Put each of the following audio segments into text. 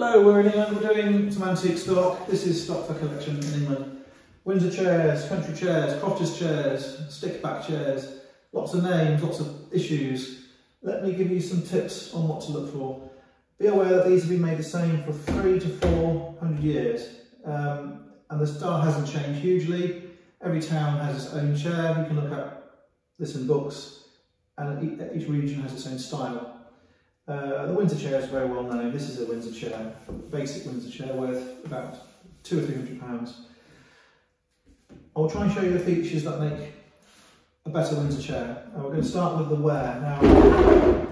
Hello, we're in England, we're doing some antique stock. This is stock for collection in England. Windsor chairs, country chairs, crofters chairs, stick back chairs, lots of names, lots of issues. Let me give you some tips on what to look for. Be aware that these have been made the same for three to four hundred years um, and the style hasn't changed hugely. Every town has its own chair, you can look at this in books and each region has its own style. Uh, the Windsor chair is very well known. This is a Windsor chair, basic Windsor chair worth about two or three hundred pounds. I'll try and show you the features that make a better Windsor chair. And we're going to start with the wear. Now,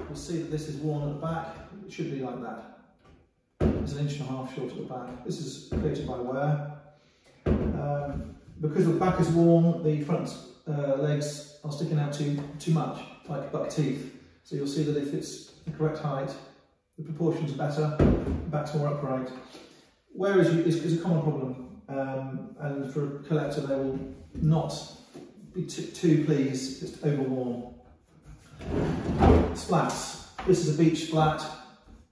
we'll see that this is worn at the back. It should be like that. It's an inch and a half short at the back. This is created by wear. Um, because the back is worn, the front uh, legs are sticking out too, too much, like buck teeth. So you'll see that if it's the correct height, the proportions are better, back's more upright. Wear is, is, is a common problem, um, and for a collector they will not be too pleased if it's overworn. Splats. This is a beech splat.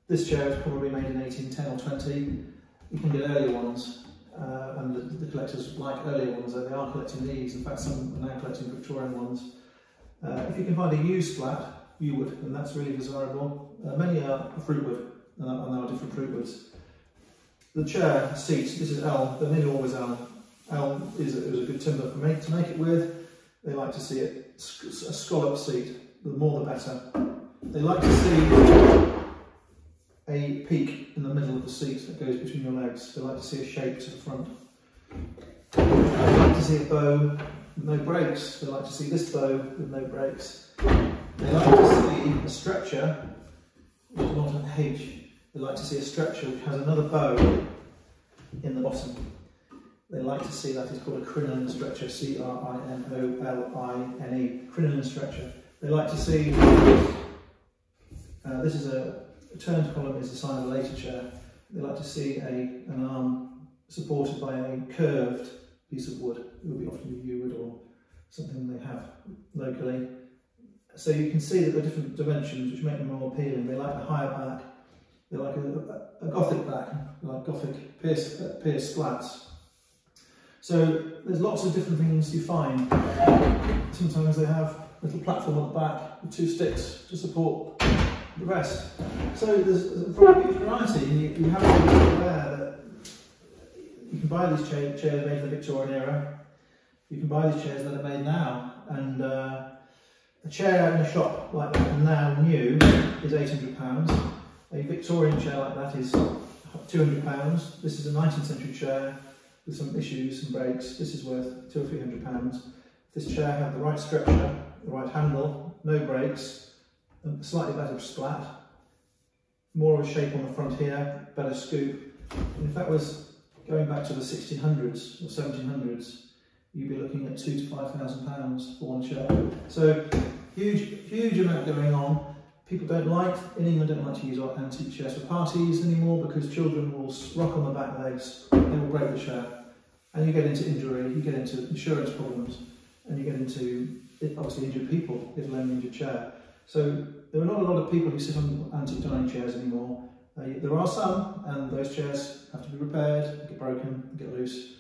This chair was probably made in 1810 or 20. You can get earlier ones, uh, and the, the, collectors like earlier ones, so they are collecting these. In fact, some are now collecting Victorian ones. Uh, if you can find a used splat, yew wood, and that's really desirable. Uh, many are fruit wood, and, there are different fruit woods. The chair, seat, this is elm, they're nearly always elm. Elm is a, is a good timber for me to make it with. They like to see it a scallop seat, the more the better. They like to see a peak in the middle of the seat that goes between your legs. They like to see a shape to the front. They like to see a bow no breaks. They like to see this bow with no breaks. They like a stretcher, which is not an H. They like to see a stretcher which has another bow in the bottom. They like to see that is called a crinoline stretcher, C-R-I-N-O-L-I-N-E, crinoline stretcher. They like to see, uh, this is a, a, turned column is a sign of a later chair. They like to see a, an arm supported by a curved piece of wood. It would be often yew wood or something they have locally. So you can see that are different dimensions which make them more appealing. They like a higher back, they like a, a, Gothic back, they like Gothic pierced, uh, pierced slats. So there's lots of different things you find. Sometimes they have a little platform at the back with two sticks to support the rest. So there's, a huge variety. You, you have to be aware that you can buy these cha chairs made in the Victorian era. You can buy these chairs that are made now, and uh, a chair in a shop like that now new is £800. A Victorian chair like that is £200. This is a 19th century chair with some issues, some breaks. This is worth two or three hundred pounds. This chair had the right stretcher, the right handle, no breaks, slightly better splat, more of a shape on the front here, better scoop. And if that was going back to the 1600s or 1700s, you'd be looking at two to five thousand pounds for one chair. So huge, huge amount going on. People don't like, in England don't like to use our antique chairs for parties anymore because children will rock on the back legs, they will break the chair. And you get into injury, you get into insurance problems, and you get into obviously injured people, let alone injured chair. So there are not a lot of people who sit on antique dining chairs anymore. Uh, there are some, and those chairs have to be repaired, get broken, get loose.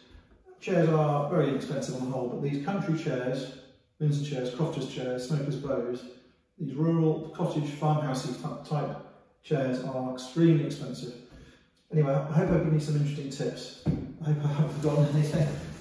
Chairs are very inexpensive on the whole, but these country chairs, Windsor chairs, crofters chairs, smokers bows, these rural cottage farmhousey type chairs are extremely expensive. Anyway, I hope I've given you some interesting tips. I hope I haven't forgotten anything.